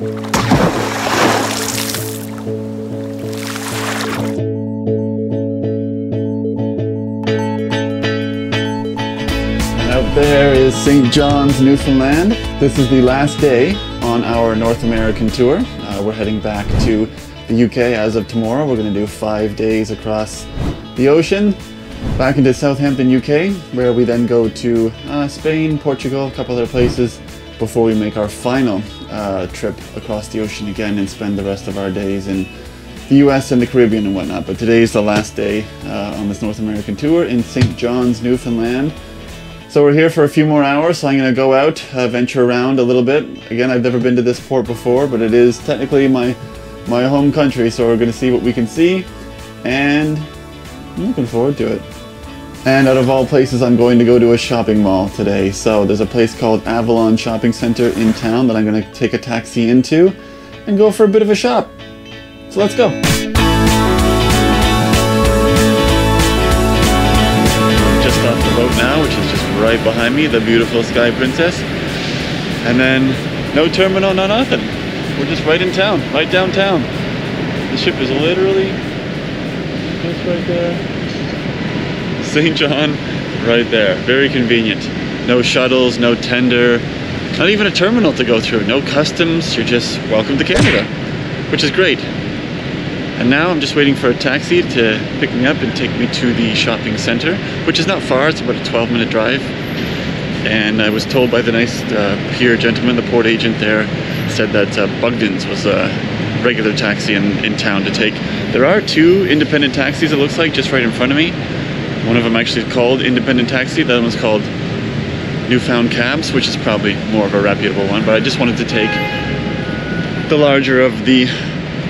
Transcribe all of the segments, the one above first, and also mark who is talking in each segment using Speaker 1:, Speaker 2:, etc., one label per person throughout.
Speaker 1: And out there is St. John's, Newfoundland. This is the last day on our North American tour. Uh, we're heading back to the UK as of tomorrow. We're going to do five days across the ocean, back into Southampton, UK, where we then go to uh, Spain, Portugal, a couple other places before we make our final uh, trip across the ocean again and spend the rest of our days in the US and the Caribbean and whatnot. But today is the last day uh, on this North American tour in St. John's, Newfoundland. So we're here for a few more hours, so I'm gonna go out, uh, venture around a little bit. Again, I've never been to this port before, but it is technically my my home country, so we're gonna see what we can see, and I'm looking forward to it. And out of all places, I'm going to go to a shopping mall today. So there's a place called Avalon Shopping Center in town that I'm gonna take a taxi into and go for a bit of a shop. So let's go. Just off the boat now, which is just right behind me, the beautiful Sky Princess. And then no terminal, no nothing. We're just right in town, right downtown. The ship is literally just right there. St. John, right there. Very convenient. No shuttles, no tender, not even a terminal to go through. No customs. You're just welcome to Canada, which is great. And now I'm just waiting for a taxi to pick me up and take me to the shopping center, which is not far. It's about a 12 minute drive. And I was told by the nice uh, pier gentleman, the port agent there, said that uh, Bugden's was a regular taxi in, in town to take. There are two independent taxis, it looks like, just right in front of me. One of them actually is called Independent Taxi, the other one's called Newfound Cabs, which is probably more of a reputable one. But I just wanted to take the larger of the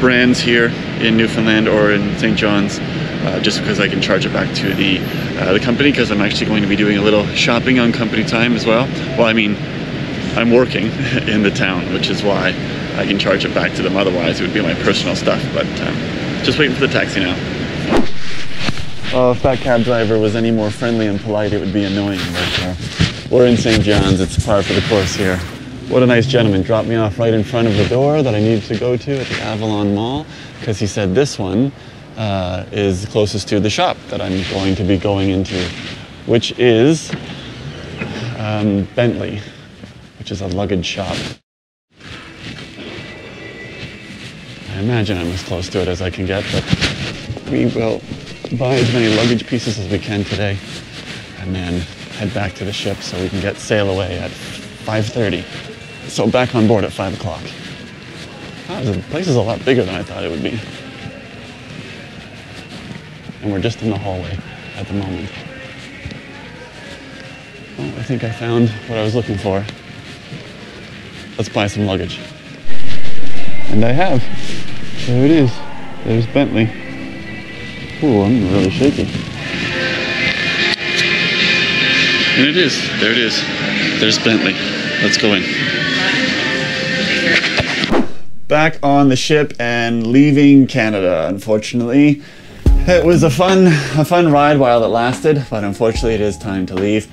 Speaker 1: brands here in Newfoundland or in St. John's, uh, just because I can charge it back to the uh, the company because I'm actually going to be doing a little shopping on company time as well. Well, I mean, I'm working in the town, which is why I can charge it back to them. Otherwise, it would be my personal stuff. But um, just waiting for the taxi now. Oh, if that cab driver was any more friendly and polite, it would be annoying. But uh, we're in St. John's. It's par for the course here. What a nice gentleman. Dropped me off right in front of the door that I needed to go to at the Avalon Mall because he said this one uh, is closest to the shop that I'm going to be going into, which is um, Bentley, which is a luggage shop. I imagine I'm as close to it as I can get, but we will buy as many luggage pieces as we can today and then head back to the ship so we can get sail away at 5.30. So back on board at 5 o'clock. Wow, the place is a lot bigger than I thought it would be. And we're just in the hallway at the moment. Well, I think I found what I was looking for. Let's buy some luggage. And I have. There it is. There's Bentley. Ooh, I'm really shaky. And it is. There it is. There's Bentley. Let's go in. Back on the ship and leaving Canada, unfortunately. It was a fun, a fun ride while it lasted, but unfortunately it is time to leave.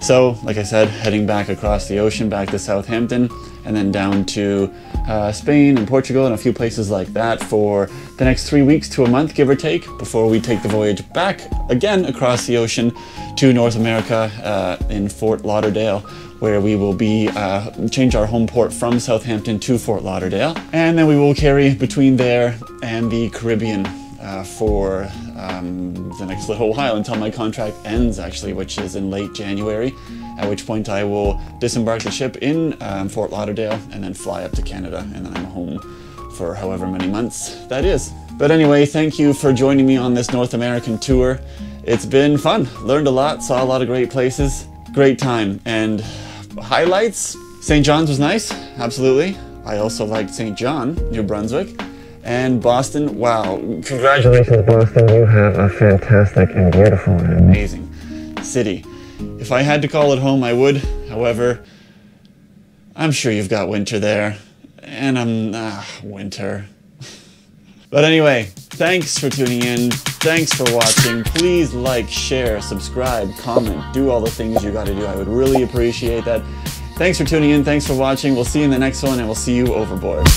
Speaker 1: So, like I said, heading back across the ocean back to Southampton and then down to uh, Spain and Portugal and a few places like that for the next three weeks to a month, give or take, before we take the voyage back again across the ocean to North America uh, in Fort Lauderdale, where we will be uh, change our home port from Southampton to Fort Lauderdale, and then we will carry between there and the Caribbean uh, for um, the next little while until my contract ends, actually, which is in late January. At which point I will disembark the ship in um, Fort Lauderdale and then fly up to Canada, and then I'm home for however many months that is. But anyway, thank you for joining me on this North American tour. It's been fun. Learned a lot, saw a lot of great places. Great time. And highlights St. John's was nice, absolutely. I also liked St. John, New Brunswick. And Boston, wow. Congratulations, Boston. You have a fantastic and beautiful and amazing city. If I had to call it home, I would. However, I'm sure you've got winter there. And I'm, ah, winter. But anyway, thanks for tuning in. Thanks for watching. Please like, share, subscribe, comment, do all the things you gotta do. I would really appreciate that. Thanks for tuning in. Thanks for watching. We'll see you in the next one, and we'll see you overboard.